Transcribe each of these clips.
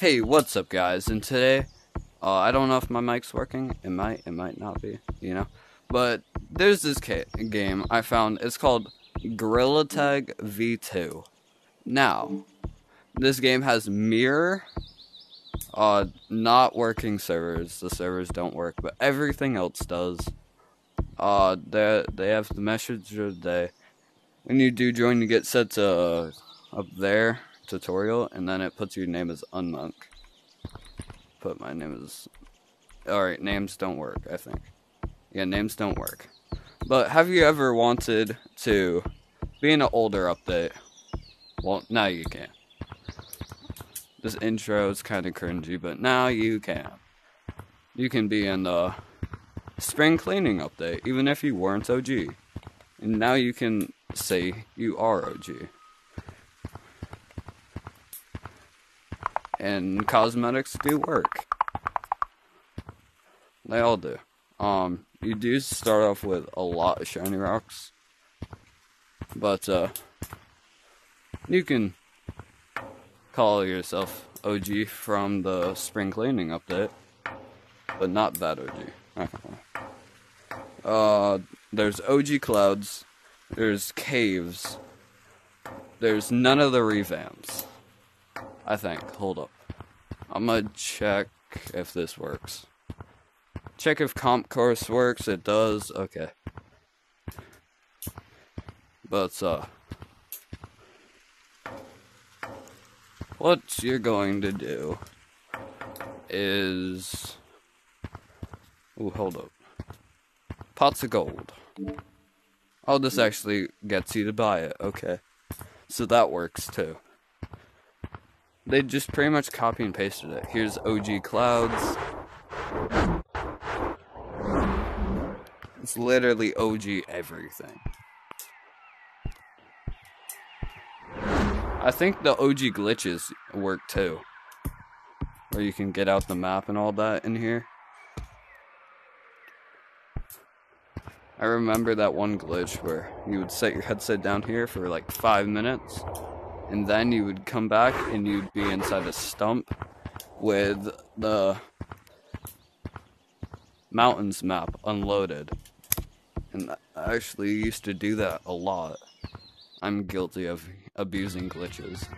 Hey, what's up, guys? And today, uh, I don't know if my mic's working. It might, it might not be, you know. But there's this game I found. It's called Gorilla Tag V2. Now, this game has mirror, uh, not working servers. The servers don't work, but everything else does. Uh, they they have the message of the day. When you do join, you get set to uh, up there tutorial, and then it puts your name as Unmonk. Put my name as. Alright, names don't work, I think. Yeah, names don't work. But have you ever wanted to be in an older update? Well, now you can. This intro is kind of cringy, but now you can. You can be in the spring cleaning update, even if you weren't OG. And now you can say you are OG. And cosmetics do work. They all do. Um, you do start off with a lot of shiny rocks, but uh, you can call yourself OG from the spring cleaning update, but not that OG. Uh, there's OG clouds, there's caves, there's none of the revamps. I think. Hold up. I'm gonna check if this works. Check if comp course works. It does. Okay. But, uh. What you're going to do is. Ooh, hold up. Pots of gold. Oh, this actually gets you to buy it. Okay. So that works too. They just pretty much copy and pasted it. Here's OG Clouds. It's literally OG everything. I think the OG glitches work too. Where you can get out the map and all that in here. I remember that one glitch where you would set your headset down here for like five minutes and then you would come back and you'd be inside a stump with the mountains map unloaded. And I actually used to do that a lot. I'm guilty of abusing glitches.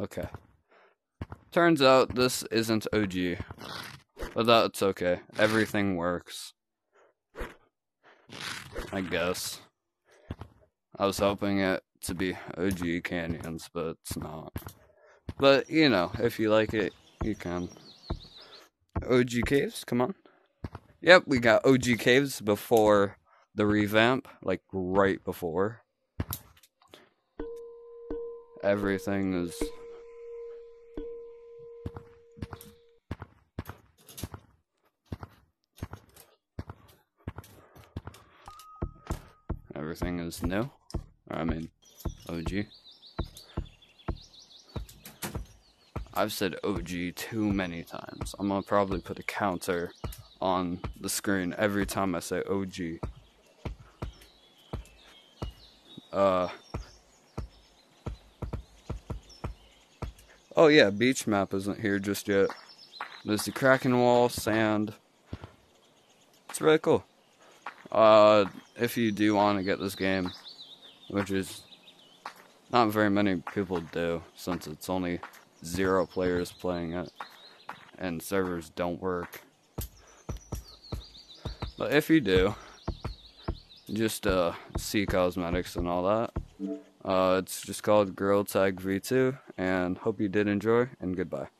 Okay. Turns out this isn't OG. But that's okay. Everything works. I guess. I was hoping it to be OG Canyons, but it's not. But, you know, if you like it, you can. OG Caves, come on. Yep, we got OG Caves before the revamp, like right before. Everything is everything is new. I mean, OG. I've said OG too many times. I'm gonna probably put a counter on the screen every time I say OG. Uh. Oh yeah, beach map isn't here just yet. There's the Kraken wall, sand. It's really cool. Uh, if you do want to get this game, which is not very many people do, since it's only zero players playing it, and servers don't work. But if you do, just uh, see cosmetics and all that. Uh, it's just called Gorilla Tag V2, and hope you did enjoy, and goodbye.